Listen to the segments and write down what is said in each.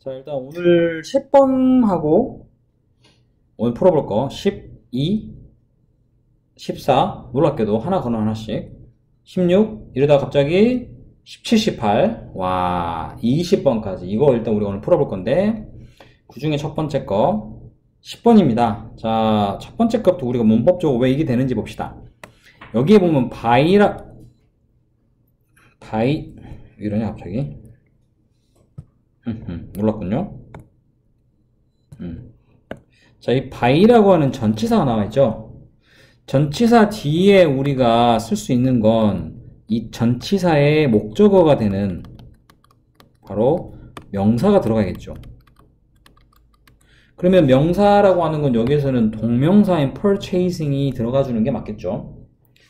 자, 일단 오늘 10번 하고 오늘 풀어볼 거 12, 14 놀랍게도 하나 건너 하나씩. 16 이러다 갑자기 17, 18 와, 20번까지. 이거 일단 우리가 오늘 풀어볼 건데 그 중에 첫 번째 거 10번입니다. 자, 첫 번째 것부터 우리가 문법적으로 왜 이게 되는지 봅시다. 여기에 보면 바이라 바이 이러냐 갑자기 음, 몰랐군요. 음. 자, 이 by라고 하는 전치사가 나와 있죠. 전치사 뒤에 우리가 쓸 수 있는 건 이 전치사의 목적어가 되는 바로 명사가 들어가겠죠. 그러면 명사라고 하는 건 여기에서는 동명사인 purchasing이 들어가 주는 게 맞겠죠.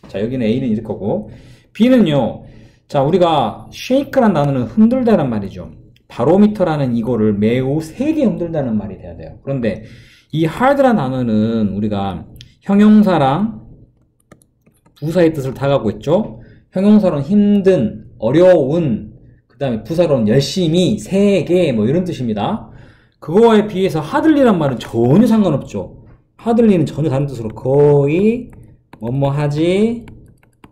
자, 여기는 A는 이럴 거고 B는요. 자, 우리가 shake란 단어는 흔들다란 말이죠. 바로미터라는 이거를 매우 세게 흔들다는 말이 돼야 돼요. 그런데 이 hard란 단어는 우리가 형용사랑 부사의 뜻을 다 갖고 있죠. 형용사로는 힘든, 어려운, 그 다음에 부사로는 열심히, 세게 뭐 이런 뜻입니다. 그거에 비해서 하들리란 말은 전혀 상관없죠. 하들리는 전혀 다른 뜻으로 거의 뭐뭐 하지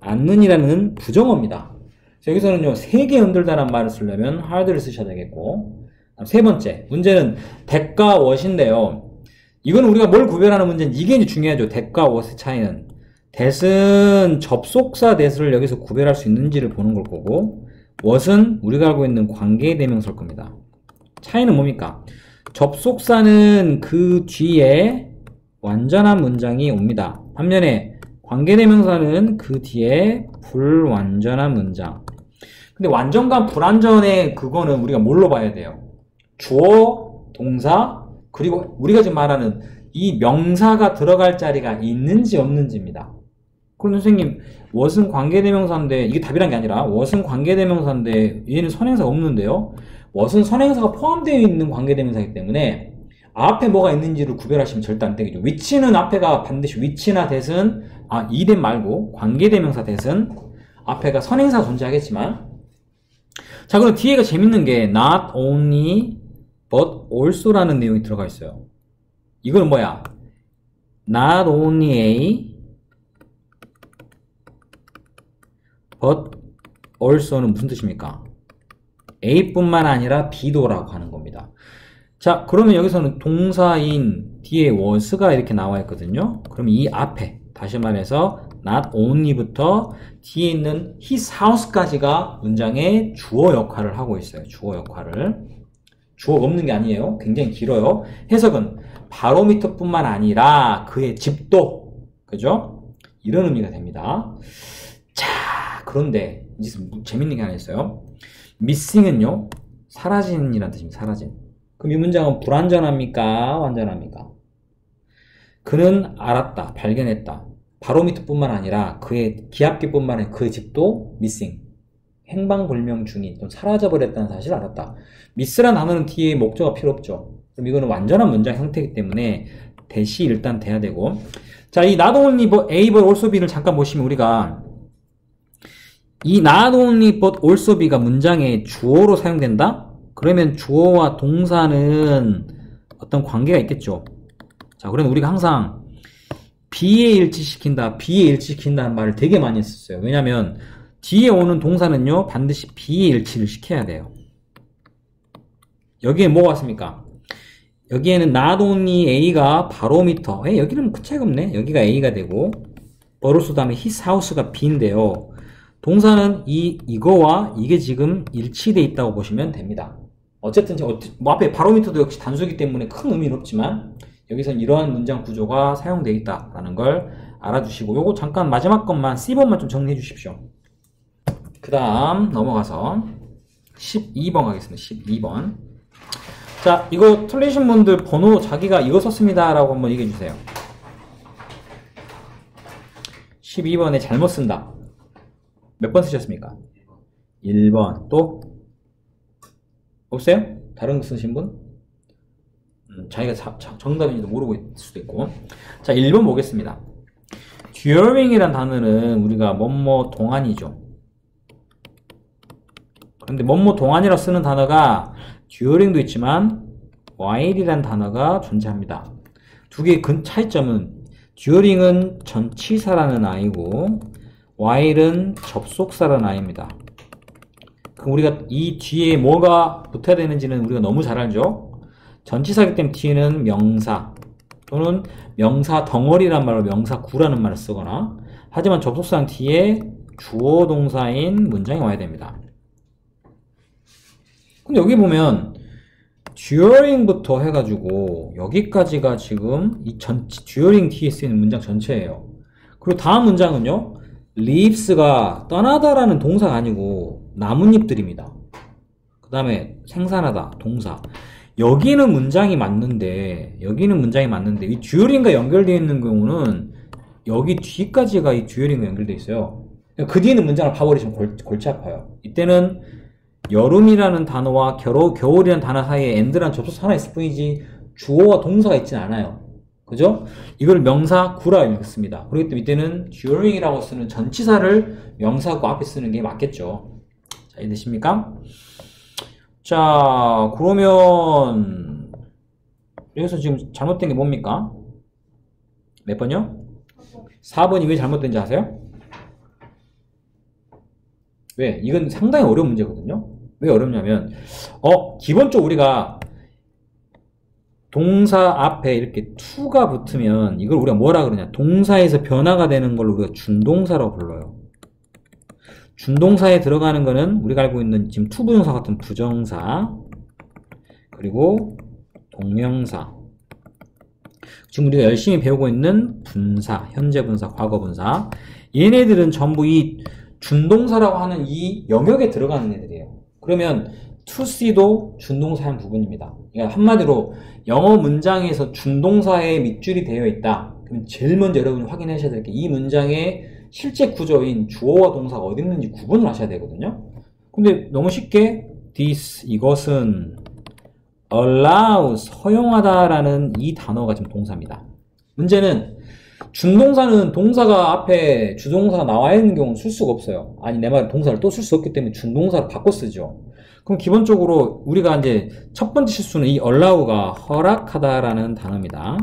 않는이라는 부정어입니다. 여기서는요, 세게 흔들다란 말을 쓰려면 hard를 쓰셔야 되겠고, 세 번째, 문제는 대가 what인데요. 이거는 우리가 뭘 구별하는 문제는 이게 이제 중요하죠. 대가 what의 차이는. that은 접속사 that을 여기서 구별할 수 있는지를 보는 걸 거고, what은 우리가 알고 있는 관계 대명사일 겁니다. 차이는 뭡니까? 접속사는 그 뒤에 완전한 문장이 옵니다. 반면에 관계대명사는 그 뒤에 불완전한 문장. 근데 완전과 불완전의 그거는 우리가 뭘로 봐야 돼요? 주어, 동사, 그리고 우리가 지금 말하는 이 명사가 들어갈 자리가 있는지 없는지입니다. 그럼 선생님, what은 관계대명사인데, 이게 답이란 게 아니라, what은 관계대명사인데, 얘는 선행사가 없는데요? what은 선행사가 포함되어 있는 관계대명사이기 때문에, 앞에 뭐가 있는지를 구별하시면 절대 안 되겠죠. 위치는 앞에가 반드시 위치나 대은 아, 이대 말고, 관계대명사 대은 앞에가 선행사 존재하겠지만, 자, 그럼 뒤에가 재밌는 게, not only, but also라는 내용이 들어가 있어요. 이거는 뭐야? not only A, but also는 무슨 뜻입니까? A뿐만 아니라 B도라고 하는 겁니다. 자, 그러면 여기서는 동사인 뒤에 was가 이렇게 나와 있거든요. 그럼 이 앞에, 다시 말해서 not only부터 뒤에 있는 his house까지가 문장의 주어 역할을 하고 있어요. 주어 역할을. 주어가 없는 게 아니에요. 굉장히 길어요. 해석은 바로미터뿐만 아니라 그의 집도, 그죠? 이런 의미가 됩니다. 자, 그런데 이제 재밌는 게 하나 있어요. missing은요, 사라진이라는 뜻입니다. 사라진. 그럼 이 문장은 불완전합니까? 완전합니까? 그는 알았다, 발견했다. 바로미터뿐만 아니라 그의 기압기뿐만 아니라 그의 집도 missing. 행방불명 중인, 또 사라져버렸다는 사실을 알았다. 미스란 단어는 뒤에 목적어가 필요 없죠. 그럼 이거는 완전한 문장 형태이기 때문에 대시 일단 돼야 되고. 자, 이 not only but A but also B를 잠깐 보시면 우리가 이 not only but also B가 문장의 주어로 사용된다? 그러면 주어와 동사는 어떤 관계가 있겠죠. 자, 그러면 우리가 항상 B에 일치시킨다, B에 일치시킨다는 말을 되게 많이 했었어요. 왜냐면 뒤에 오는 동사는요, 반드시 B에 일치를 시켜야 돼요. 여기에 뭐가 왔습니까? 여기에는 not only A가 바로미터. 에, 여기는 그 차이가 없네. 여기가 A가 되고, 버루스 다음에 his house가 B인데요. 동사는 이, 이거와 이게 지금 일치돼 있다고 보시면 됩니다. 어쨌든, 뭐 앞에 바로미터도 역시 단수기 때문에 큰 의미는 없지만, 여기서는 이러한 문장 구조가 사용되어 있다라는 걸 알아주시고, 요거 잠깐 마지막 것만, C번만 좀 정리해 주십시오. 그 다음 넘어가서 12번 가겠습니다. 12번. 자, 이거 틀리신 분들 번호 자기가 이거 썼습니다. 라고 한번 얘기해 주세요. 12번에 잘못 쓴다. 몇 번 쓰셨습니까? 1번. 또? 없어요? 다른 거 쓰신 분? 음, 자기가 자, 자, 정답인지도 모르고 있을 수도 있고. 자, 1번 보겠습니다. during이란 단어는 우리가 뭐뭐 동안이죠. 근데 뭐뭐 동안이라 쓰는 단어가 듀어링도 있지만 while이란 단어가 존재합니다. 두 개의 근 차이점은 듀어링은 전치사라는 아이고 while은 접속사라는 아이입니다. 그럼 우리가 이 뒤에 뭐가 붙어야 되는지는 우리가 너무 잘 알죠? 전치사기 때문에 뒤에는 명사 또는 명사 덩어리란 말로 명사 구라는 말을 쓰거나 하지만 접속사는 뒤에 주어 동사인 문장이 와야 됩니다. 근데 여기 보면 during부터 해가지고 여기까지가 지금 이 전, during 뒤에 쓰이는 문장 전체예요. 그리고 다음 문장은요. Leaves가 떠나다라는 동사가 아니고 나뭇잎들입니다. 그 다음에 생산하다 동사. 여기는 문장이 맞는데 여기는 문장이 맞는데 이 during과 연결되어 있는 경우는 여기 뒤까지가 이 during과 연결되어 있어요. 그 뒤에는 문장을 봐버리시면 골, 골치 아파요. 이때는 여름이라는 단어와 겨울, 겨울이라는 단어 사이에 and라는 접속사 하나 있을 뿐이지 주어와 동사가 있진 않아요. 그죠? 이걸 명사 구라 읽습니다. 그렇기 때문에 이때는 during이라고 쓰는 전치사를 명사구 앞에 쓰는 게 맞겠죠. 자, 이해되십니까? 자, 그러면 여기서 지금 잘못된 게 뭡니까? 몇 번요? 4번이 왜 잘못된지 아세요? 왜? 이건 상당히 어려운 문제거든요. 왜 어렵냐면 어 기본적으로 우리가 동사 앞에 이렇게 to가 붙으면 이걸 우리가 뭐라 그러냐? 동사에서 변화가 되는 걸 우리가 준동사라고 불러요. 준동사에 들어가는 거는 우리가 알고 있는 지금 to부정사 같은 부정사 그리고 동명사. 지금 우리가 열심히 배우고 있는 분사, 현재 분사, 과거 분사. 얘네들은 전부 이 준동사라고 하는 이 영역에 들어가는 애들이에요. 그러면 to 준동사의 한 부분입니다. 그러니까 한마디로 영어 문장에서 준동사의 밑줄이 되어 있다. 그럼 제일 먼저 여러분이 확인하셔야 될 게 이 문장의 실제 구조인 주어와 동사가 어디 있는지 구분을 하셔야 되거든요. 근데 너무 쉽게 this 이것은 allows 허용하다라는 이 단어가 지금 동사입니다. 문제는 준동사는 동사가 앞에 주동사가 나와 있는 경우는 쓸 수가 없어요. 아니 내 말은 동사를 또 쓸 수 없기 때문에 준동사를 바꿔 쓰죠. 그럼 기본적으로 우리가 이제 첫 번째 실수는 이 allow가 허락하다라는 단어입니다.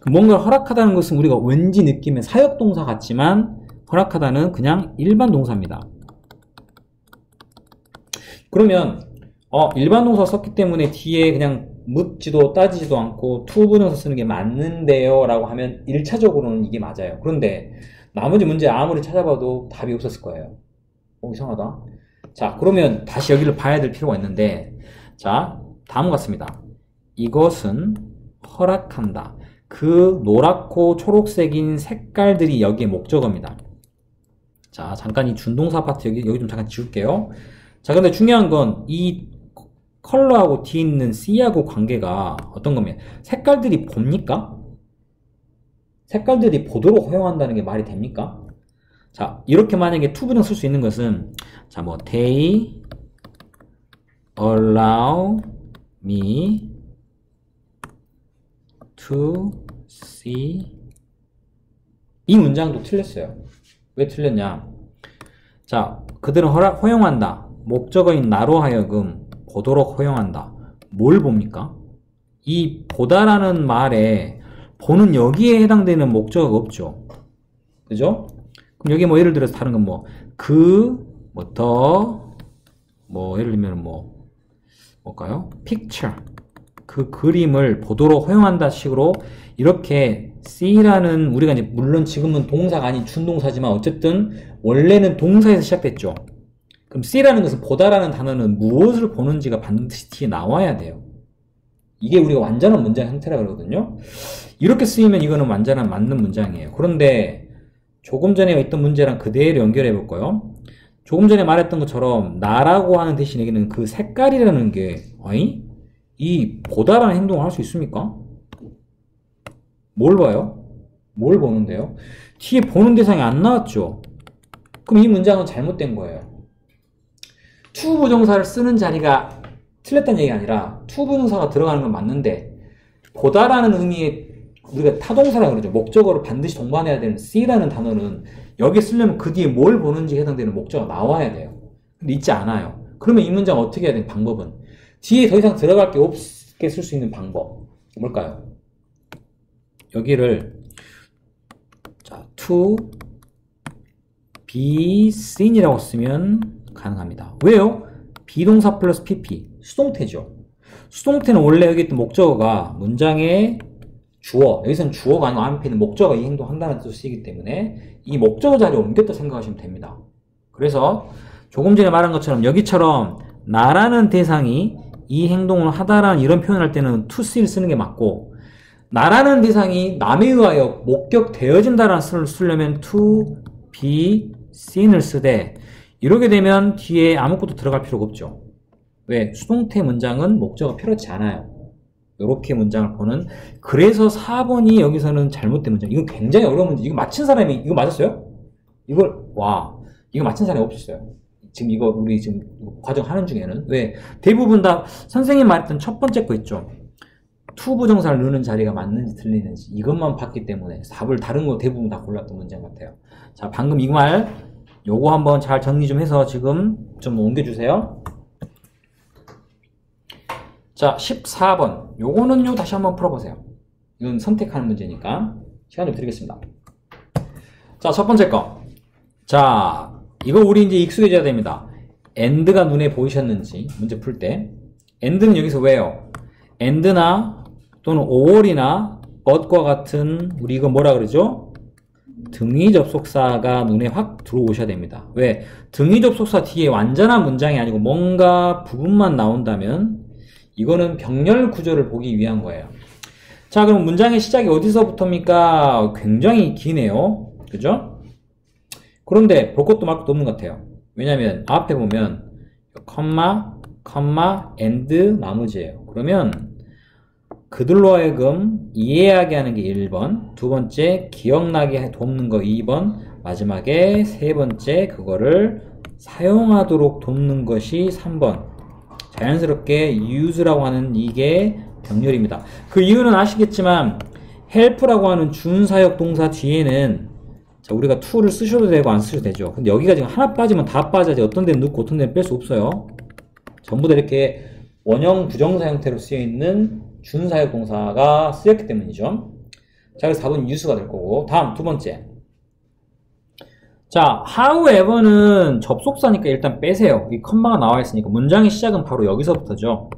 그 뭔가를 허락하다는 것은 우리가 왠지 느낌의 사역동사 같지만 허락하다는 그냥 일반 동사입니다. 그러면 어, 일반 동사 썼기 때문에 뒤에 그냥 묻지도 따지지도 않고 to부정사 쓰는 게 맞는데요 라고 하면 1차적으로는 이게 맞아요 그런데 나머지 문제 아무리 찾아봐도 답이 없었을 거예요 어 이상하다 자 그러면 다시 여기를 봐야 될 필요가 있는데 자 다음 같습니다 이것은 허락한다 그 노랗고 초록색인 색깔들이 여기에 목적어입니다 자 잠깐 이 준동사 파트 여기, 여기 좀 잠깐 지울게요 자 근데 중요한 건 이 컬러하고 뒤에 있는 C하고 관계가 어떤 겁니까? 색깔들이 봅니까? 색깔들이 보도록 허용한다는 게 말이 됩니까? 자, 이렇게 만약에 투부정 쓸수 있는 것은 자, 뭐 they allow me to see 이 문장도 틀렸어요. 왜 틀렸냐? 자, 그들은 허락, 허용한다. 목적어인 나로 하여금 보도록 허용한다. 뭘 봅니까? 이 보다라는 말에 보는 여기에 해당되는 목적어가 없죠. 그죠? 그럼 여기 뭐 예를 들어서 다른 건 뭐, 그, 뭐, 더, 뭐, 예를 들면 뭐, 뭘까요? picture. 그 그림을 보도록 허용한다 식으로 이렇게 see라는 우리가 이제 물론 지금은 동사가 아닌 준동사지만 어쨌든 원래는 동사에서 시작됐죠. 그럼 C라는 것은 보다라는 단어는 무엇을 보는지가 반드시 뒤에 나와야 돼요. 이게 우리가 완전한 문장 형태라 그러거든요. 이렇게 쓰이면 이거는 완전한 맞는 문장이에요. 그런데 조금 전에 있던 문제랑 그대로 연결해 볼 거예요. 조금 전에 말했던 것처럼 나라고 하는 대신 여기는 그 색깔이라는 게 아니? 이 보다라는 행동을 할 수 있습니까? 뭘 봐요? 뭘 보는데요? 뒤에 보는 대상이 안 나왔죠? 그럼 이 문장은 잘못된 거예요. to 부정사를 쓰는 자리가 틀렸다는 얘기가 아니라 to 부정사가 들어가는 건 맞는데 보다라는 의미의 우리가 타동사라 그러죠. 목적어로 반드시 동반해야 되는 see라는 단어는 여기 쓰려면 그 뒤에 뭘 보는지 해당되는 목적어가 나와야 돼요. 근데 있지 않아요. 그러면 이 문장 어떻게 해야 돼? 방법은 뒤에 더 이상 들어갈 게 없게 쓸 수 있는 방법 뭘까요? 여기를 자, to be seen이라고 쓰면 가능합니다. 왜요? 비동사 플러스 pp 수동태죠. 수동태는 원래 여기 있던 목적어가 문장의 주어 여기서는 주어가 아니고 앞에 있는 목적어가 이 행동 한다는 뜻을 쓰기 때문에 이 목적어 자리에 옮겼다 생각하시면 됩니다. 그래서 조금 전에 말한 것처럼 여기처럼 나라는 대상이 이 행동을 하다라는 이런 표현을 할 때는 to see를 쓰는 게 맞고 나라는 대상이 남에 의하여 목격되어진다라는 뜻을 쓰려면 to be seen을 쓰되 이렇게 되면 뒤에 아무것도 들어갈 필요가 없죠. 왜? 수동태 문장은 목적어 필요치 않아요. 이렇게 문장을 보는 그래서 4번이 여기서는 잘못된 문장. 이건 굉장히 어려운 문제. 이거 맞힌 사람이 이거 맞았어요? 이걸 와 이거 맞힌 사람이 없었어요. 지금 이거 우리 지금 과정 하는 중에는. 왜? 대부분 다 선생님 말했던 첫 번째 거 있죠. to 부정사를 넣는 자리가 맞는지 틀리는지 이것만 봤기 때문에 답을 다른 거 대부분 다 골랐던 문제 같아요. 자 방금 이 말 요거 한번 잘 정리 좀 해서 지금 좀 옮겨주세요 자, 14번. 요거는요, 다시 한번 풀어보세요. 이건 선택하는 문제니까. 시간 좀 드리겠습니다. 자, 첫 번째 거. 자, 이거 우리 이제 익숙해져야 됩니다. and가 눈에 보이셨는지, 문제 풀 때. and는 여기서 왜요? and나 또는 or이나 것과 같은, 우리 이거 뭐라 그러죠? 등위 접속사가 눈에 확 들어오셔야 됩니다. 왜? 등위 접속사 뒤에 완전한 문장이 아니고 뭔가 부분만 나온다면 이거는 병렬 구조를 보기 위한 거예요. 자, 그럼 문장의 시작이 어디서부터입니까? 굉장히 기네요. 그죠? 그런데 볼 것도 말 것도 없는 것 같아요. 왜냐면 앞에 보면 컴마, 컴마, and 나머지예요. 그러면 그들로 하여금 이해하게 하는 게 1번, 두 번째 기억나게 돕는 거 2번, 마지막에 세 번째 그거를 사용하도록 돕는 것이 3번. 자연스럽게 use라고 하는 이게 병렬입니다. 그 이유는 아시겠지만 help라고 하는 준사역 동사 뒤에는 자, 우리가 to를 쓰셔도 되고 안 쓰셔도 되죠. 근데 여기가 지금 하나 빠지면 다 빠져야지 어떤 데는 넣고 어떤 데는 뺄 수 없어요. 전부 다 이렇게 원형 부정사 형태로 쓰여 있는 준사역 동사가 쓰였기 때문이죠. 자, 그래서 답은 use가 될 거고. 다음 두 번째. 자, however는 접속사니까 일단 빼세요. 이 컴마가 나와 있으니까 문장의 시작은 바로 여기서부터죠.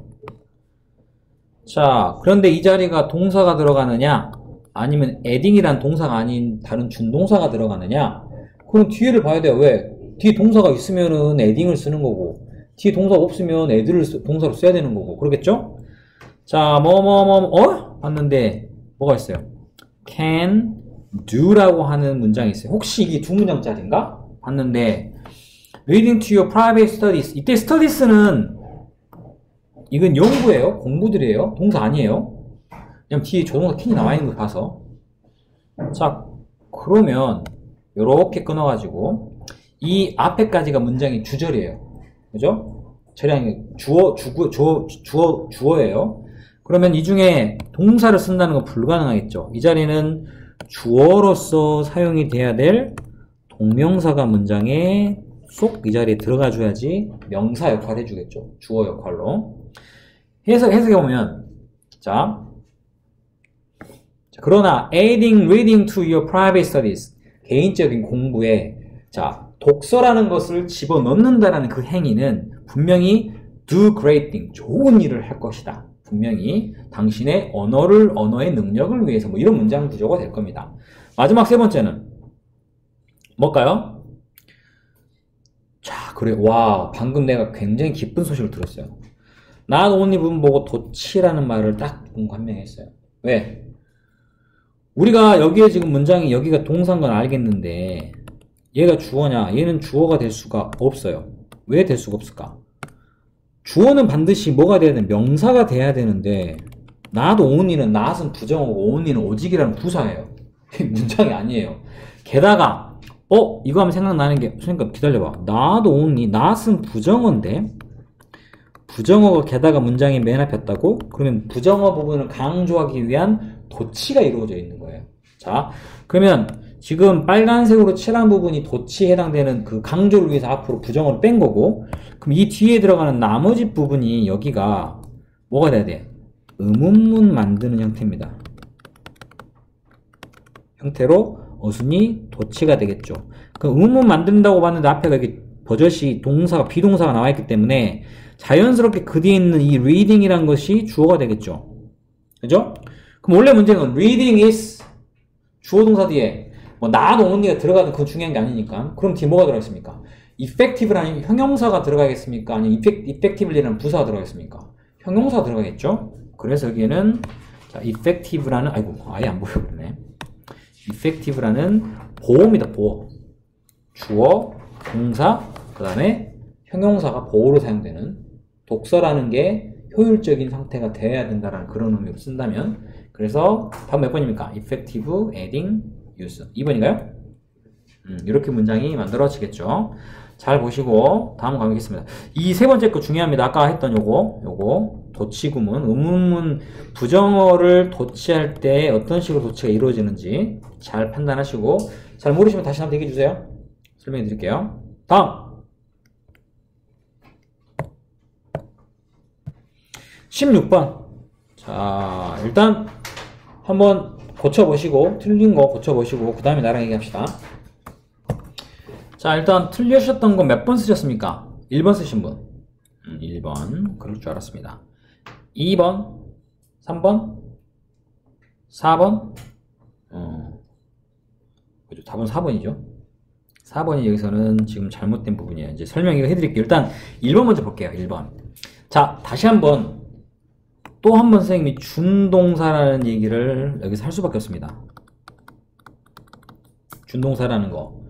자, 그런데 이 자리가 동사가 들어가느냐 아니면 adding이란 동사가 아닌 다른 준동사가 들어가느냐 그럼 뒤에를 봐야 돼요. 왜? 뒤에 동사가 있으면은 adding을 쓰는 거고 뒤에 동사가 없으면 add를 동사로 써야 되는 거고 그러겠죠? 자, 뭐 뭐 뭐 어? 봤는데 뭐가 있어요? can do라고 하는 문장이 있어요. 혹시 이게 두 문장짜리인가? 봤는데 reading to your private studies 이때 studies는 이건 연구예요. 공부들이에요. 동사 아니에요. 그냥 뒤에 조동사 캔이 나와 있는 거 봐서 자 그러면 이렇게 끊어가지고 이 앞에까지가 문장의 주절이에요. 그죠? 저량이 주어, 주구, 주어, 주어, 주어예요. 그러면 이 중에 동사를 쓴다는 건 불가능하겠죠. 이 자리는 주어로서 사용이 돼야 될 동명사가 문장에 쏙 이 자리에 들어가 줘야지 명사 역할을 해주겠죠. 주어 역할로. 해석, 해석해보면, 자, 그러나 adding reading to your private studies 개인적인 공부에 자 독서라는 것을 집어넣는다라는 그 행위는 분명히 do great thing 좋은 일을 할 것이다. 분명히 당신의 언어를 언어의 능력을 위해서 뭐 이런 문장 구조가 될 겁니다. 마지막 세 번째는 뭘까요? 자, 그래. 와, 방금 내가 굉장히 기쁜 소식을 들었어요. 나 only 부분 보고 도치라는 말을 딱 관명했어요. 왜? 우리가 여기에 지금 문장이 여기가 동사인 건 알겠는데 얘가 주어냐? 얘는 주어가 될 수가 없어요. 왜 될 수가 없을까? 주어는 반드시 뭐가 돼야 되는 명사가 돼야 되는데 나도 only는 not은 부정어고 only는 오직이라는 부사예요. 문장이 아니에요. 게다가 어 이거 하면 생각나는 게 그러니까 기다려봐. 나도 only not은 부정어인데 부정어가 게다가 문장이 맨 앞에 있다고? 그러면 부정어 부분을 강조하기 위한 도치가 이루어져 있는 거예요. 자 그러면 지금 빨간색으로 칠한 부분이 도치에 해당되는 그 강조를 위해서 앞으로 부정어를 뺀 거고 그럼 이 뒤에 들어가는 나머지 부분이 여기가 뭐가 돼야 돼? 의문문 만드는 형태입니다. 형태로 어순이 도치가 되겠죠. 그 의문문 만든다고 봤는데 앞에 여기 버젓이 동사가 비동사가 나와 있기 때문에 자연스럽게 그 뒤에 있는 이 reading이란 것이 주어가 되겠죠. 그죠? 그럼 원래 문제는 reading is 주어 동사 뒤에 뭐 not only가 들어가든 그건 중요한 게 아니니까. 그럼 뒤에 뭐가 들어가 있습니까? effective라는 형용사가 들어가겠습니까? 아니면 effectively라는 부사가 들어가겠습니까? 형용사가 들어가겠죠? 그래서 여기에는 자, effective라는 아이고 아예 안 보여 그러네. effective라는 보호입니다. 보호. 주어, 동사, 그 다음에 형용사가 보호로 사용되는 독서라는 게 효율적인 상태가 되어야 된다는 그런 의미로 쓴다면 그래서 답 몇 번입니까? effective adding use 2번인가요? 음, 이렇게 문장이 만들어지겠죠. 잘 보시고 다음 가보겠습니다. 이 세 번째 거 중요합니다. 아까 했던 요거 요거 도치구문 의문문 부정어를 도치할 때 어떤 식으로 도치가 이루어지는지 잘 판단하시고 잘 모르시면 다시 한번 얘기해 주세요. 설명해 드릴게요. 다음 16번 자 일단 한번 고쳐보시고 틀린 거 고쳐보시고 그 다음에 나랑 얘기합시다. 자 일단 틀리셨던 거 몇 번 쓰셨습니까? 1번 쓰신 분. 음, 1번. 그럴 줄 알았습니다. 2번 3번 4번. 어, 그죠. 답은 4번이죠. 4번이 여기서는 지금 잘못된 부분이에요. 이제 설명 이거 해드릴게요. 일단 1번 먼저 볼게요. 1번. 자 다시 한번 또 한 번 선생님이 준동사라는 얘기를 여기서 할 수밖에 없습니다 준동사라는 거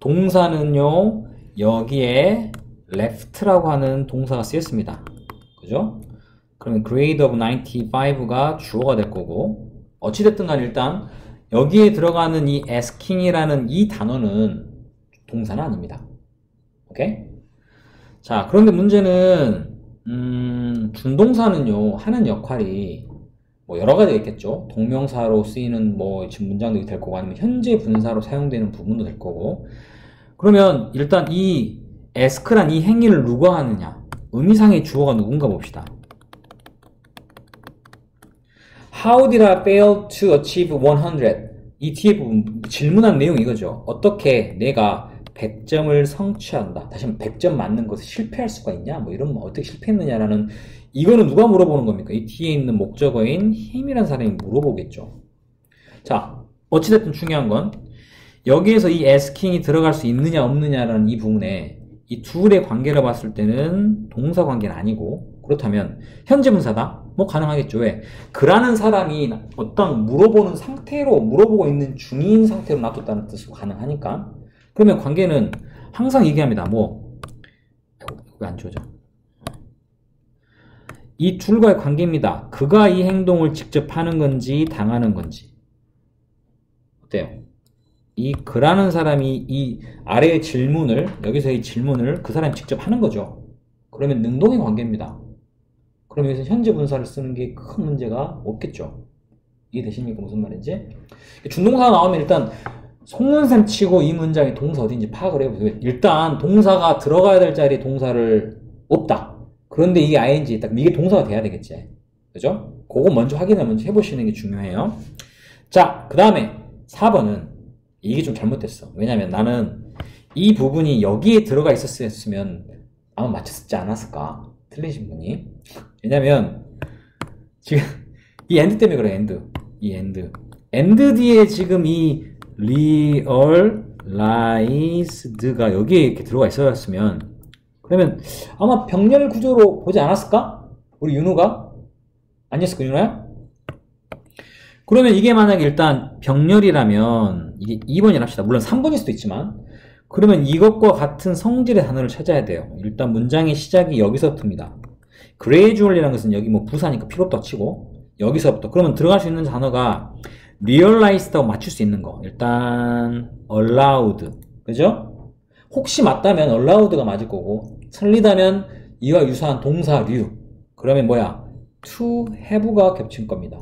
동사는요 여기에 left라고 하는 동사가 쓰였습니다 그죠? 그러면 grade of 95가 주어가 될 거고 어찌됐든 간 일단 여기에 들어가는 이 asking이라는 이 단어는 동사는 아닙니다 오케이? 자 그런데 문제는 음, 준동사는요 하는 역할이 뭐 여러 가지가 있겠죠. 동명사로 쓰이는 뭐 지금 문장도 될 거고 아니면 현재 분사로 사용되는 부분도 될 거고. 그러면 일단 이 에스크란 이 행위를 누가 하느냐? 의미상의 주어가 누군가 봅시다. How did I fail to achieve 100? 이 뒤에 부분 질문한 내용 이거죠. 어떻게 내가 100점을 성취한다. 다시 한번 100점 맞는 것을 실패할 수가 있냐? 뭐 이런 뭐 어떻게 실패했느냐라는 이거는 누가 물어보는 겁니까? 이 뒤에 있는 목적어인 힘이란 사람이 물어보겠죠. 자, 어찌됐든 중요한 건 여기에서 이 asking 이 들어갈 수 있느냐 없느냐라는 이 부분에 이 둘의 관계를 봤을 때는 동사 관계는 아니고 그렇다면 현재 분사다? 뭐 가능하겠죠. 왜? 그라는 사람이 어떤 물어보는 상태로 물어보고 있는 중인 상태로 놔뒀다는 뜻으로 가능하니까 그러면 관계는 항상 얘기합니다. 뭐, 왜안 지워져? 이 둘과의 관계입니다. 그가 이 행동을 직접 하는 건지 당하는 건지. 어때요? 이 그라는 사람이 이 아래의 질문을, 여기서의 질문을 그 사람이 직접 하는 거죠. 그러면 능동의 관계입니다. 그럼 여기서 현재 분사를 쓰는 게 큰 문제가 없겠죠. 이해되십니까? 무슨 말인지? 준동사가 나오면 일단 속문셈 치고 이 문장의 동사 어딘지 파악을 해보세요. 일단 동사가 들어가야 될 자리에 동사를 없다. 그런데 이게 ing 있다. 이게 동사가 돼야 되겠지. 그죠? 그거 먼저 확인을 먼저 해보시는 게 중요해요. 자, 그 다음에 4번은 이게 좀 잘못됐어. 왜냐면 나는 이 부분이 여기에 들어가 있었으면 아마 맞췄지 않았을까? 틀리신 분이. 왜냐면 지금 이 and 때문에 그래, and. 이 and. and 뒤에 지금 이 realised가 여기에 이렇게 들어가 있었으면 그러면 아마 병렬 구조로 보지 않았을까? 우리 윤우가? 아니었을까 윤우야? 그러면 이게 만약에 일단 병렬이라면 이게 2번이라 합시다. 물론 3번일 수도 있지만 그러면 이것과 같은 성질의 단어를 찾아야 돼요. 일단 문장의 시작이 여기서부터입니다. gradual이라는 것은 여기 뭐 부사니까 필요도 치고 여기서부터 그러면 들어갈 수 있는 단어가 realized하고 맞출 수 있는 거 일단 allowed 그죠? 혹시 맞다면 allowed가 맞을 거고 틀리다면 이와 유사한 동사 류 그러면 뭐야 to have가 겹칠 겁니다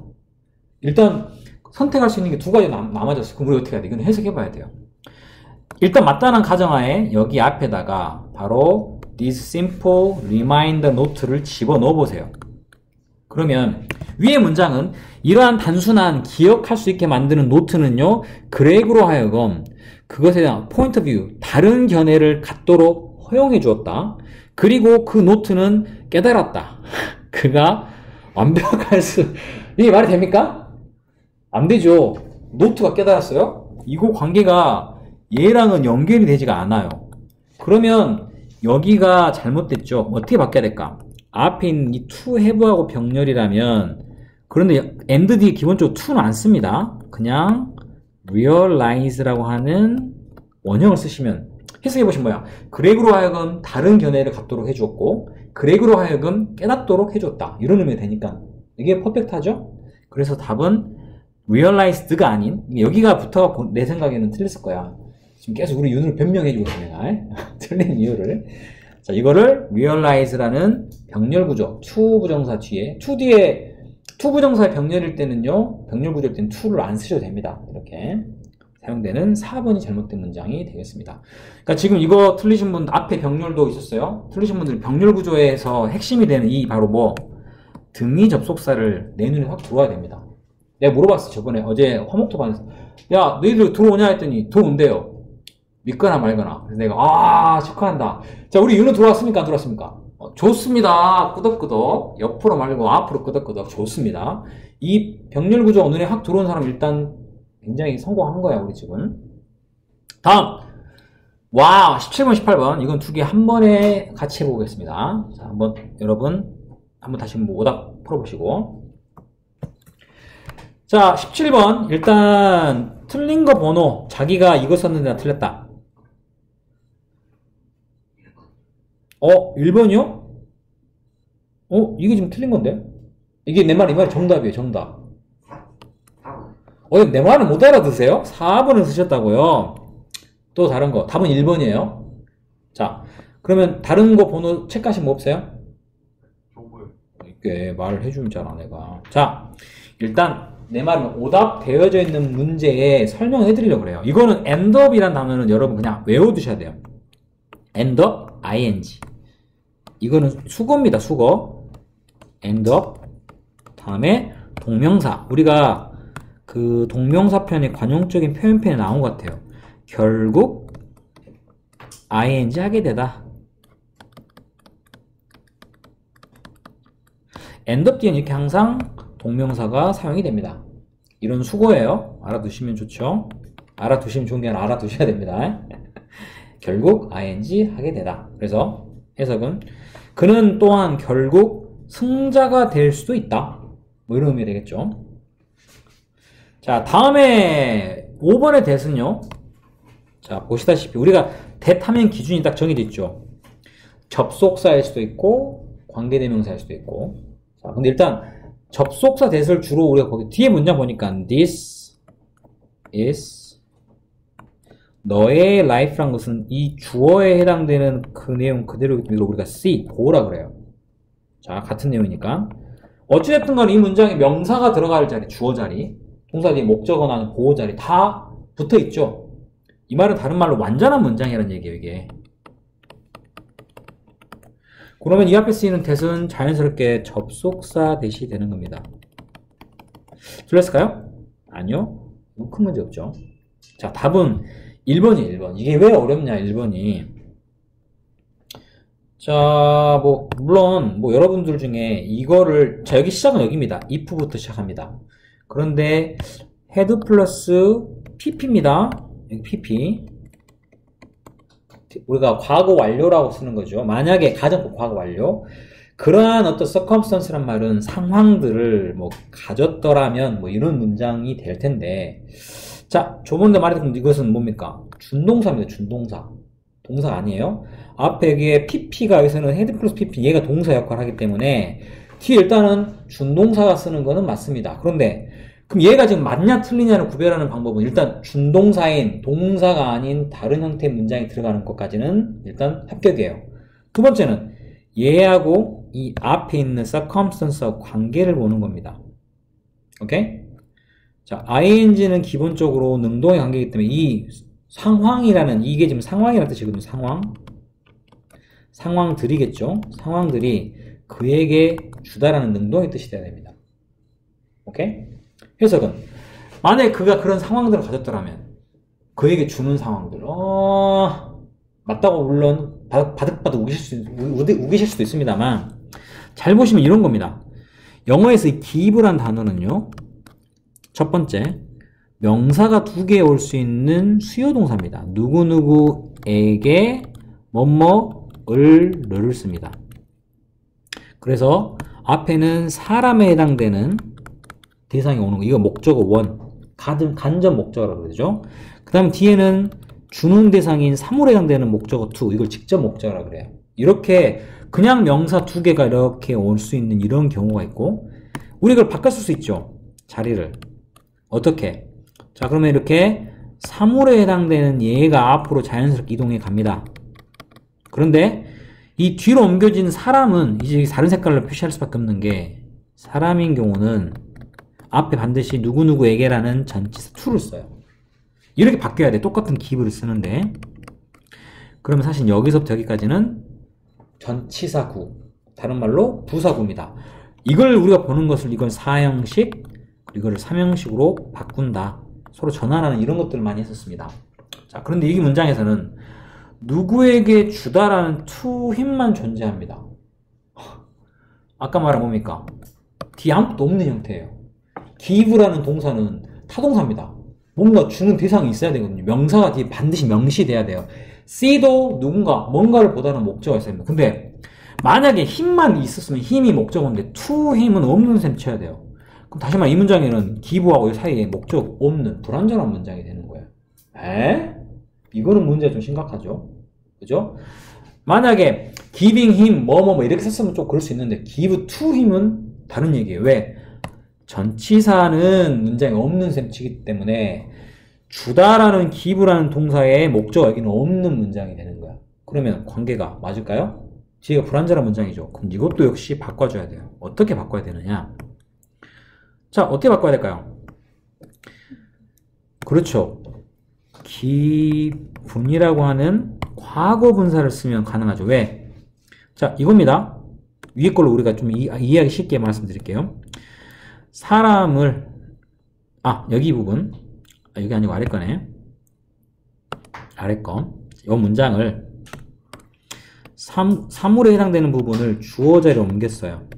일단 선택할 수 있는 게 두 가지 남, 남아졌어요. 그럼 우리 어떻게 해야 돼? 이건 해석해 봐야 돼요. 일단 맞다는 가정하에 여기 앞에다가 바로 this simple reminder note를 집어 넣어 보세요. 그러면 위의 문장은 이러한 단순한 기억할 수 있게 만드는 노트는요, 그렉으로 하여금 그것에 대한 point of view, 다른 견해를 갖도록 허용해 주었다. 그리고 그 노트는 깨달았다. 그가 완벽할 수, 이게 말이 됩니까? 안 되죠. 노트가 깨달았어요? 이거 관계가 얘랑은 연결이 되지가 않아요. 그러면 여기가 잘못됐죠. 어떻게 바뀌어야 될까? 앞에 있는 이 to have하고 병렬이라면 그런데 end 뒤에 기본적으로 to는 안 씁니다. 그냥 realize라고 하는 원형을 쓰시면 해석해 보시면 뭐야? 그렉으로 하여금 다른 견해를 갖도록 해주었고 그렉으로 하여금 깨닫도록 해줬다. 이런 의미가 되니까 이게 퍼펙트하죠? 그래서 답은 realized가 아닌 여기가 붙어 내 생각에는 틀렸을 거야. 지금 계속 우리 윤을 변명해주고 있습니다. 틀린 이유를. 자, 이거를 realize라는 병렬 구조, to 부정사 뒤에, to 뒤에, to 부정사의 병렬일 때는요, 병렬 구조일 때는 to를 안 쓰셔도 됩니다. 이렇게. 사용되는 4번이 잘못된 문장이 되겠습니다. 그러니까 지금 이거 틀리신 분 앞에 병렬도 있었어요. 틀리신 분들 병렬 구조에서 핵심이 되는 이 바로 뭐 등위 접속사를 내 눈에 확 들어와야 됩니다. 내가 물어봤어 저번에 어제 화목토 반에서 야 너희들 들어오냐 했더니 들어온대요. 믿거나 말거나. 그래서 내가 아 축하한다. 자 우리 윤호 들어왔습니까? 안 들어왔습니까? 어, 좋습니다. 끄덕끄덕. 옆으로 말고 앞으로 끄덕끄덕. 좋습니다. 이 병렬 구조가 눈에 확 들어온 사람 일단 굉장히 성공한 거야 우리 지금. 다음 와우 17번 18번 이건 두 개 한 번에 같이 해보겠습니다. 자 한번 여러분 한번 다시 한번 오답 풀어보시고 자 17번 일단 틀린 거 번호 자기가 이거 썼는데 나 틀렸다. 어 1번이요? 어 이게 지금 틀린 건데? 이게 내 말 이 말이 정답이에요 정답. 어, 내 말을 못 알아드세요? 4번을 쓰셨다고요? 또 다른 거. 답은 1번이에요. 자, 그러면 다른 거 번호 체크하신 거 없어요? 이게 말을 해주잖아, 내가. 자, 일단 내 말은 오답 되어져 있는 문제에 설명을 해드리려고 그래요. 이거는 endup이란 단어는 여러분 그냥 외워두셔야 돼요. end-up, ing. 이거는 수거입니다, 수거. end-up. 다음에 동명사. 우리가 그 동명사 편의 관용적인 표현편에 나온 것 같아요. 결국 ing 하게 되다. end up 뒤에는 이렇게 항상 동명사가 사용이 됩니다. 이런 수고예요. 알아두시면 좋죠. 알아두시면 좋은 게 아니라 알아두셔야 됩니다. 결국 ing 하게 되다. 그래서 해석은 그는 또한 결국 승자가 될 수도 있다. 뭐 이런 의미 되겠죠. 자, 다음에 5번의 대은요. 자, 보시다시피 우리가 대타면 기준이 딱 정해져 있죠. 접속사일 수도 있고 관계대명사일 수도 있고. 자, 근데 일단 접속사 대를 주로 우리가 거기 뒤에 문장 보니까 this is 너의 life란 것은 이 주어에 해당되는 그 내용 그대로 우리가 see 보라 그래요. 자, 같은 내용이니까. 어찌됐든 간에 이 문장에 명사가 들어갈 자리, 주어 자리, 동사 뒤에 목적어나 보호 자리 다 붙어 있죠. 이 말은 다른 말로 완전한 문장이라는 얘기예요, 이게. 그러면 이 앞에 쓰이는 대은 자연스럽게 접속사 대시 되는 겁니다. 틀렸을까요? 아니요. 큰 문제 없죠. 자, 답은 1번이에요, 1번. 이게 왜 어렵냐, 1번이. 자, 뭐, 물론, 뭐, 여러분들 중에 이거를, 자, 여기 시작은 여기입니다. if부터 시작합니다. 그런데 had 플러스 pp입니다. 여기 pp. 우리가 과거 완료라고 쓰는 거죠. 만약에 가정법 과거 완료. 그러한 어떤 circumstance란 말은 상황들을 뭐 가졌더라면 뭐 이런 문장이 될 텐데. 자, 저번에 말했던 이것은 뭡니까? 준동사입니다. 준동사. 동사 아니에요. 앞에 여기에 pp가 여기서는 had 플러스 pp 얘가 동사 역할을 하기 때문에 뒤에 일단은 준동사가 쓰는 거는 맞습니다. 그런데 그럼 얘가 지금 맞냐 틀리냐를 구별하는 방법은 일단 준동사인 동사가 아닌 다른 형태의 문장이 들어가는 것까지는 일단 합격이에요. 두 번째는 얘하고 이 앞에 있는 circumstance와 관계를 보는 겁니다. 오케이? 자, ing는 기본적으로 능동의 관계이기 때문에 이 상황이라는 이게 지금 상황이라는 뜻이거든요. 상황. 상황들이겠죠. 상황들이 그에게 주다라는 능동의 뜻이 돼야 됩니다. 오케이? 해석은 만약에 그가 그런 상황들을 가졌더라면 그에게 주는 상황들 어 맞다고 물론 바득바득 우기실, 수, 우기실 수도 있습니다만 잘 보시면 이런 겁니다. 영어에서 이 give란 단어는요. 첫 번째 명사가 두 개 올 수 있는 수여 동사입니다. 누구누구에게 뭐뭐을 를 씁니다. 그래서 앞에는 사람에 해당되는 대상이 오는 거. 이거 목적어 one. 간접 목적어라고 그러죠. 그 다음 뒤에는 주는 대상인 사물에 해당되는 목적어 two. 이걸 직접 목적어라 그래요. 이렇게 그냥 명사 두 개가 이렇게 올 수 있는 이런 경우가 있고 우리 이걸 바꿨을 수 있죠. 자리를. 어떻게? 자, 그러면 이렇게 사물에 해당되는 얘가 앞으로 자연스럽게 이동해 갑니다. 그런데 이 뒤로 옮겨진 사람은 이제 다른 색깔로 표시할 수밖에 없는 게 사람인 경우는 앞에 반드시 누구누구에게라는 전치사 to를 써요. 이렇게 바뀌어야 돼. 똑같은 기브를 쓰는데. 그러면 사실 여기서부터 여기까지는 전치사구. 다른 말로 부사구입니다. 이걸 우리가 보는 것을 이건 사형식, 이거를 삼형식으로 바꾼다. 서로 전환하는 이런 것들을 많이 했었습니다. 자, 그런데 이 문장에서는 누구에게 주다라는 to 힘만 존재합니다. 아까 말한 뭡니까? 뒤에 아무것도 없는 형태예요. give라는 동사는 타동사입니다. 뭔가 주는 대상이 있어야 되거든요. 명사가 뒤에 반드시 명시돼야 돼요. see도 누군가, 뭔가를 보다는 목적어가 있어야 됩니다. 근데 만약에 힘만 있었으면 힘이 목적어인데 to 힘은 없는 셈 쳐야 돼요. 다시 말해 이 문장에는 기부하고 사이에 목적 없는 불완전한 문장이 되는 거예요. 에? 이거는 문제가 좀 심각하죠. 그죠? 만약에 giving him 뭐뭐 뭐 이렇게 썼으면 좀 그럴 수 있는데 give to him은 다른 얘기예요. 왜? 전치사는 문장이 없는 셈치기 때문에 주다라는 give라는 동사의 목적어 여기는 없는 문장이 되는 거야. 그러면 관계가 맞을까요? 뒤가 불완전한 문장이죠. 그럼 이것도 역시 바꿔줘야 돼요. 어떻게 바꿔야 되느냐? 자, 어떻게 바꿔야 될까요? 그렇죠. 기분이라고 하는 과거 분사를 쓰면 가능하죠. 왜? 자, 이겁니다. 위에 걸로 우리가 좀 이, 해하기 쉽게 말씀드릴게요. 사람을, 아, 여기 부분. 아, 여기 아니고 아래 거네. 아래 거. 이 문장을 삼, 사물에 해당되는 부분을 주어 자리로 옮겼어요.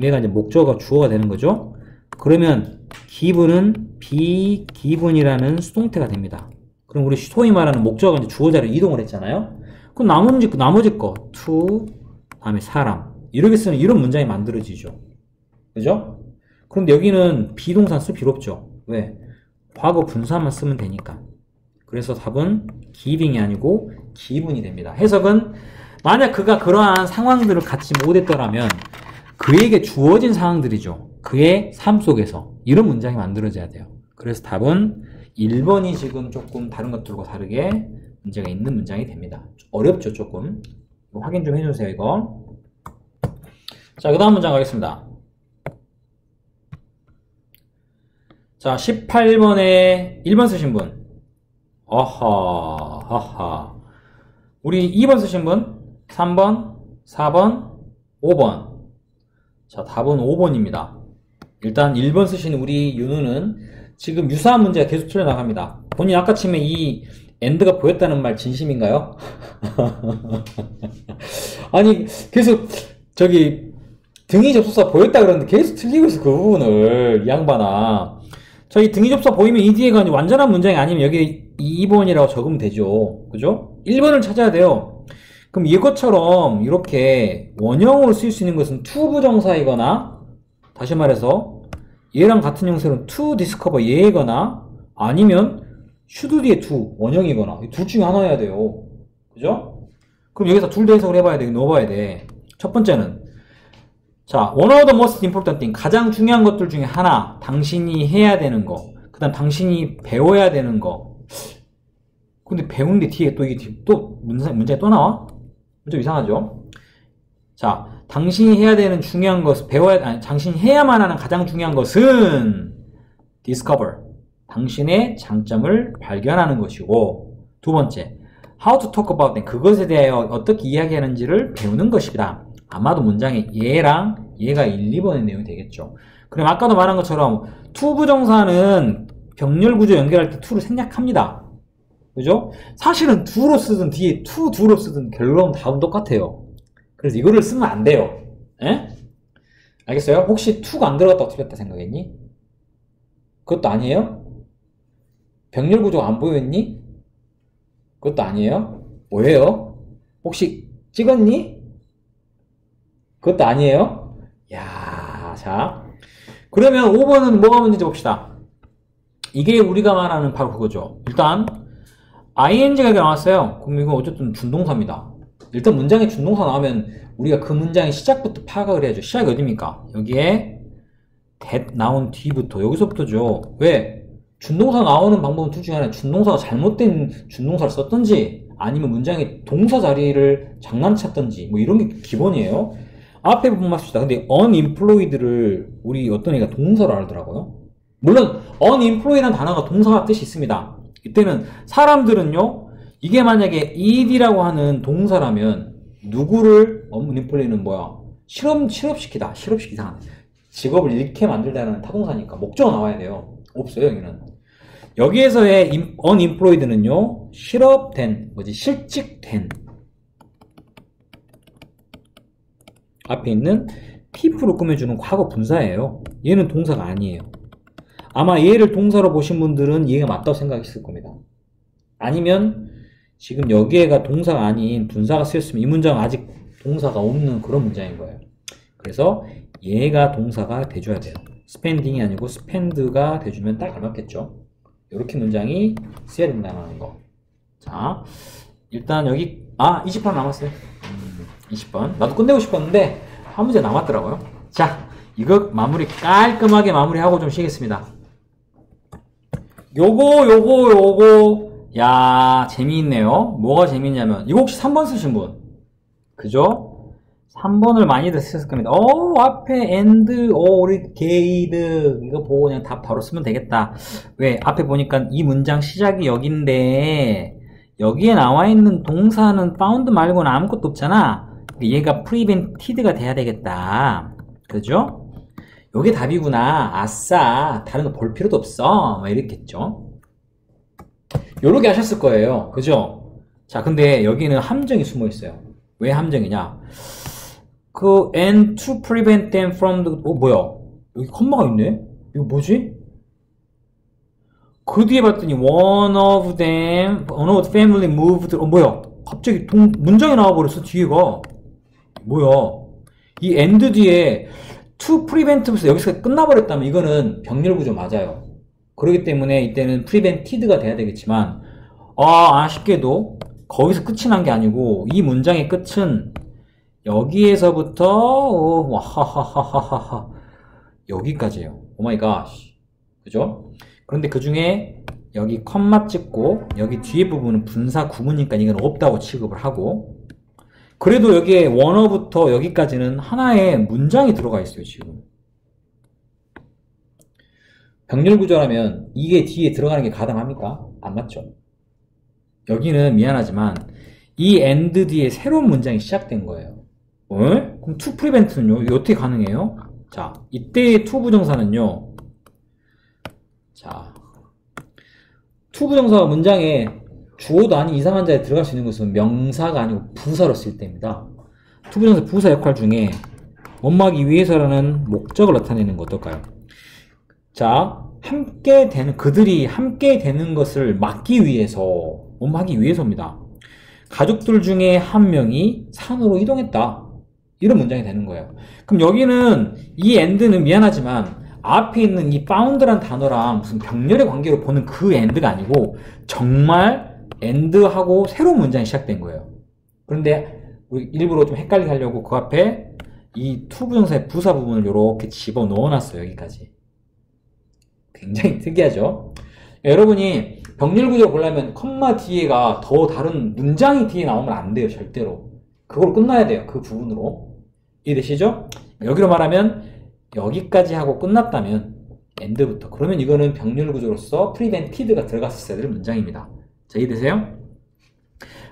얘가 이제 목적어가 주어가 되는 거죠. 그러면 기분은 비기분이라는 수동태가 됩니다. 그럼 우리 소위 말하는 목적어가 이제 주어 자리로 이동을 했잖아요. 그럼 나머지, 나머지 거, to, 다음에 사람. 이렇게 쓰는 이런 문장이 만들어지죠. 그죠? 그런데 여기는 비동사 쓸 필요 없죠. 왜? 과거 분사만 쓰면 되니까. 그래서 답은 giving이 아니고 기분이 됩니다. 해석은 만약 그가 그러한 상황들을 갖지 못했더라면 그에게 주어진 상황들이죠. 그의 삶 속에서 이런 문장이 만들어져야 돼요. 그래서 답은 1번이 지금 조금 다른 것들과 다르게 문제가 있는 문장이 됩니다. 어렵죠, 조금. 확인 좀 해주세요, 이거. 자, 그 다음 문장 가겠습니다. 자, 18번에 1번 쓰신 분. 어허, 허허. 우리 2번 쓰신 분, 3번, 4번, 5번. 자, 답은 5번입니다. 일단 1번 쓰신 우리 윤우는 지금 유사한 문제가 계속 틀려나갑니다. 본인 아까 치면 이 and가 보였다는 말 진심인가요? 아니, 계속 저기 등위 접속사 보였다 그러는데 계속 틀리고 있어, 그 부분을. 이 양반아. 저희 등위 접속사 보이면 이 뒤에가 완전한 문장이 아니면 여기 2번이라고 적으면 되죠. 그죠? 1번을 찾아야 돼요. 그럼 이것처럼 이렇게 원형으로 쓸 수 있는 것은 to 부정사이거나 다시 말해서 얘랑 같은 형태는 to discover 얘거나 아니면 should 뒤에 to 원형이거나 둘 중에 하나여야 돼요. 그죠? 그럼 여기서 둘 다 해석을 해봐야 돼. 넣어봐야 돼. 첫 번째는 자, one of the most important thing 가장 중요한 것들 중에 하나 당신이 해야 되는 거. 그 다음 당신이 배워야 되는 거. 근데 배우는데 뒤에 또 이게 또 문제, 문제가 또 나와? 좀 이상하죠? 자, 당신이 해야 되는 중요한 것, 배워야, 아니, 당신이 해야만 하는 가장 중요한 것은 discover. 당신의 장점을 발견하는 것이고 두 번째, how to talk about them. 그것에 대하여 어떻게 이야기하는지를 배우는 것이다. 아마도 문장에 얘랑 얘가 1, 2번의 내용이 되겠죠. 그럼 아까도 말한 것처럼 to 부정사는 병렬 구조 연결할 때 to를 생략합니다. 그죠? 사실은 do로 쓰든 뒤에 to, do로 쓰든 결론 답은 똑같아요. 그래서 이거를 쓰면 안 돼요. 에? 알겠어요? 혹시 to가 안 들어갔다고 틀렸다 생각했니? 그것도 아니에요? 병렬 구조가 안 보였니? 그것도 아니에요? 뭐예요? 혹시 찍었니? 그것도 아니에요? 야, 자. 그러면 5번은 뭐가 문제인지 봅시다. 이게 우리가 말하는 바로 그거죠. 일단 ing가 나왔어요. 그럼 이건 어쨌든 준동사입니다. 일단 문장에 준동사 나오면 우리가 그 문장의 시작부터 파악을 해야죠. 시작이 어딥니까? 여기에 that 나온 뒤부터 여기서부터죠. 왜? 준동사 나오는 방법은 둘 중에 하나 준동사가 잘못된 준동사를 썼던지 아니면 문장의 동사 자리를 장난쳤던지 뭐 이런 게 기본이에요. 앞에 부분 맞습니다. 근데 unemployed를 우리 어떤 애가 동사로 알더라고요. 물론 unemployed라는 단어가 동사가 뜻이 있습니다. 이때는 사람들은요. 이게 만약에 ed라고 하는 동사라면 누구를 unemployed는 뭐야? 실업 실업시키다. 실업시키다. 직업을 잃게 만들다는 타동사니까 목적어 나와야 돼요. 없어요, 여기는. 여기에서의 unemployed는요. 실업된 뭐지? 실직된 앞에 있는 people로 꾸며주는 과거 분사예요. 얘는 동사가 아니에요. 아마 얘를 동사로 보신 분들은 얘가 맞다고 생각했을 겁니다. 아니면 지금 여기에가 동사가 아닌 분사가 쓰였으면 이 문장은 아직 동사가 없는 그런 문장인 거예요. 그래서 얘가 동사가 돼줘야 돼요. spending이 아니고 spend가 돼주면 딱 알맞겠죠. 이렇게 문장이 쓰여야 된다는 거. 자, 일단 여기 아 20번 남았어요. 음, 20번. 나도 끝내고 싶었는데 한 문제 남았더라고요. 자, 이거 마무리 깔끔하게 마무리하고 좀 쉬겠습니다. 요거 요거 요거 야 재미있네요. 뭐가 재미있냐면 이거 혹시 3번 쓰신 분? 그죠? 3번을 많이들 쓰셨을 겁니다. 어 앞에 and, 어 우리 게이드 이거 보고 그냥 답 바로 쓰면 되겠다. 왜? 앞에 보니까 이 문장 시작이 여기인데 여기에 나와 있는 동사는 found 말고는 아무것도 없잖아. 얘가 prevented가 돼야 되겠다. 그죠? 요게 답이구나. 아싸. 다른 거 볼 필요도 없어. 뭐 이랬겠죠. 요렇게 하셨을 거예요. 그죠? 자, 근데 여기는 함정이 숨어 있어요. 왜 함정이냐? 그 and to prevent them from the 어 뭐야? 여기 컴마가 있네. 이거 뭐지? 그 뒤에 봤더니 one of them, one of the family moved. 어 뭐야? 갑자기 동, 문장이 나와버렸어 뒤에가. 뭐야? 이 end 뒤에 to prevent부터 여기서 끝나버렸다면 이거는 병렬 구조 맞아요. 그렇기 때문에 이때는 prevented가 돼야 되겠지만 아 아쉽게도 거기서 끝이 난 게 아니고 이 문장의 끝은 여기에서부터 오, 와하하하하하 여기까지예요. Oh my god 그죠? 그런데 그 중에 여기 컴마 찍고 여기 뒤에 부분은 분사 구문이니까 이건 없다고 취급을 하고 그래도 여기에 원어부터 여기까지는 하나의 문장이 들어가 있어요, 지금. 병렬 구조라면 이게 뒤에 들어가는 게 가당합니까? 안 맞죠? 여기는 미안하지만 이 and 뒤에 새로운 문장이 시작된 거예요. 어? 그럼 prevent는요? 이게 어떻게 가능해요? 자, 이때의 to 부정사는요. 자, to 부정사가 문장에 주어도 아닌 이상한 자리에 들어갈 수 있는 것은 명사가 아니고 부사로 쓸 때입니다. to부정사 부사 역할 중에 원막이 위해서라는 목적을 나타내는 거 어떨까요? 자, 함께 되는, 그들이 함께 되는 것을 막기 위해서, 원막이 위해서입니다. 가족들 중에 한 명이 산으로 이동했다. 이런 문장이 되는 거예요. 그럼 여기는 이 end는 미안하지만 앞에 있는 이 found란 단어랑 무슨 병렬의 관계로 보는 그 end가 아니고 정말 end하고 새로운 문장이 시작된 거예요. 그런데 일부러 좀 헷갈리게 하려고 그 앞에 이 to 부정사의 부사 부분을 이렇게 집어 넣어놨어요. 여기까지. 굉장히 특이하죠? 여러분이 병렬 구조를 보려면 컴마 뒤에가 더 다른 문장이 뒤에 나오면 안 돼요. 절대로. 그걸 끝나야 돼요. 그 부분으로. 이해되시죠? 여기로 말하면 여기까지 하고 끝났다면 and부터. 그러면 이거는 병렬 구조로서 prevented,가 들어갔었어야 될 문장입니다. 자, 이해되세요?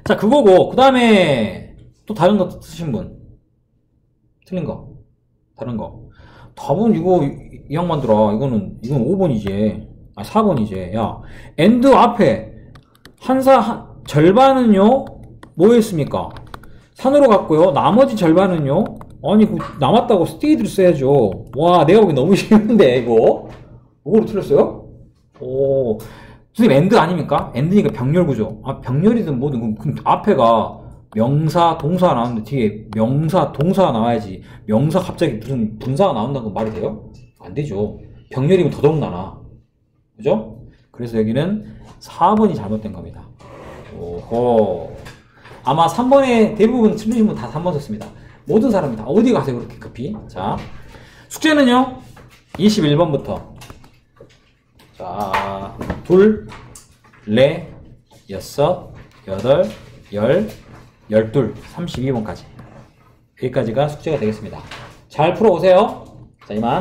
자, 그거고, 그 다음에 또 다른 거 쓰신 분. 틀린 거. 다른 거. 답은 이거, 이, 이 양반들아. 이거는, 이건 5번이지. 아, 4번이지. 야, and 앞에 한사, 한, 절반은요, 뭐였습니까? 산으로 갔고요. 나머지 절반은요, 아니, 그 남았다고 stayed를 써야죠. 와, 내가 보기 너무 쉬운데, 이거. 이거로 틀렸어요? 오, 선생님, and 아닙니까? and니까 병렬 구조. 아, 병렬이든 뭐든, 그럼 앞에가 명사, 동사가 나오는데 뒤에 명사, 동사가 나와야지. 명사 갑자기 무슨 분사가 나온다는 건 말이 돼요? 안 되죠. 병렬이면 더더욱 나나. 그죠? 그래서 여기는 4번이 잘못된 겁니다. 오호. 아마 3번에 대부분 틀리신 분 다 3번 썼습니다. 모든 사람이 다 어디 가세요, 그렇게 급히? 자, 숙제는요, 21번부터. 자, 둘, 넷, 여섯, 여덟, 열, 열둘, 32번까지. 여기까지가 숙제가 되겠습니다. 잘 풀어오세요. 자, 이만.